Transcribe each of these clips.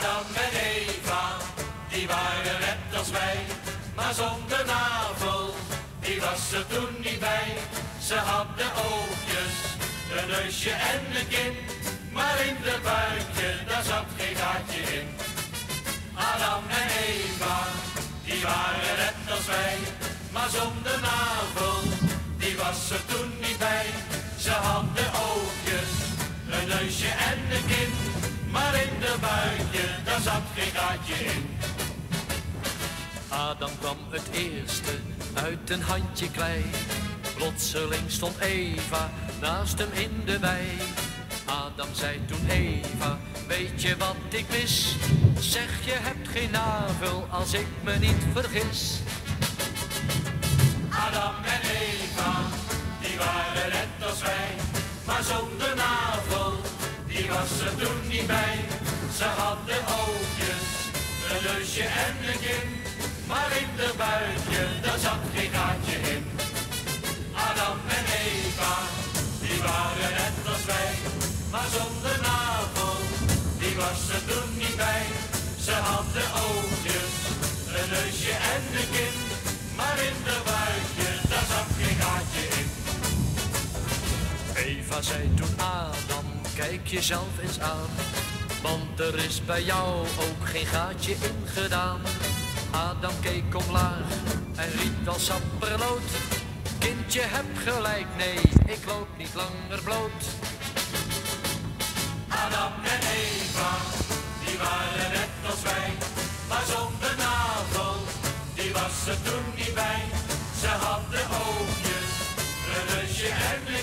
Adam en Eva, die waren net als wij, maar zonder navel, die was ze toen niet bij. Ze hadden oogjes, een neusje en een kin, maar in de buikje, daar zat geen gaatje in. Adam en Eva, die waren net als wij, maar zonder navel, die was er daar zat geen gaatje in. Adam kwam het eerste uit een handje klei. Plotseling stond Eva naast hem in de wei. Adam zei toen Eva, weet je wat ik mis? Zeg je hebt geen navel als ik me niet vergis. Adam en Eva, die waren net als wij, maar zonder navel, die was er toen niet bij. Ze hadden oogjes, een neusje en een kin, maar in de buikje, daar zat geen gaatje in. Adam en Eva, die waren net als wij, maar zonder navel, die was er toen niet bij. Ze hadden oogjes, een neusje en een kin, maar in de buikje, daar zat geen gaatje in. Eva zei toen Adam, kijk jezelf eens aan. Want er is bij jou ook geen gaatje in gedaan. Adam keek omlaag en riep als sapperloot. Kindje, heb gelijk, nee, ik loop niet langer bloot. Adam en Eva, die waren net als wij, maar zonder navel, die was er toen niet bij. Ze hadden oogjes, een en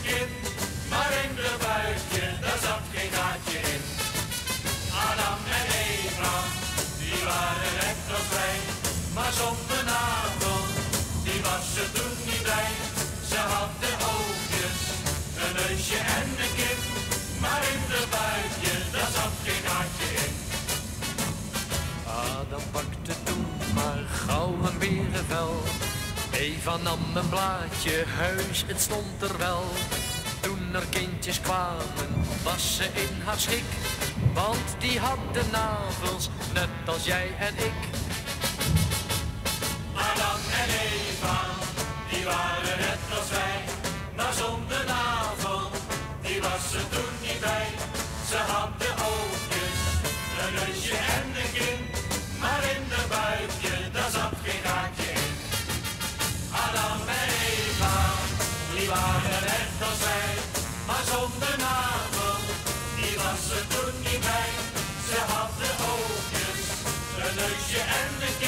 een berenvel. Eva nam een blaadje, heus, het stond er wel. Toen er kindjes kwamen, was ze in haar schik. Want die hadden navels, net als jij en ik. Adam en Eva, die waren net als wij, maar zonder navel, die was er toen niet bij. Ze hadden Maleisje en de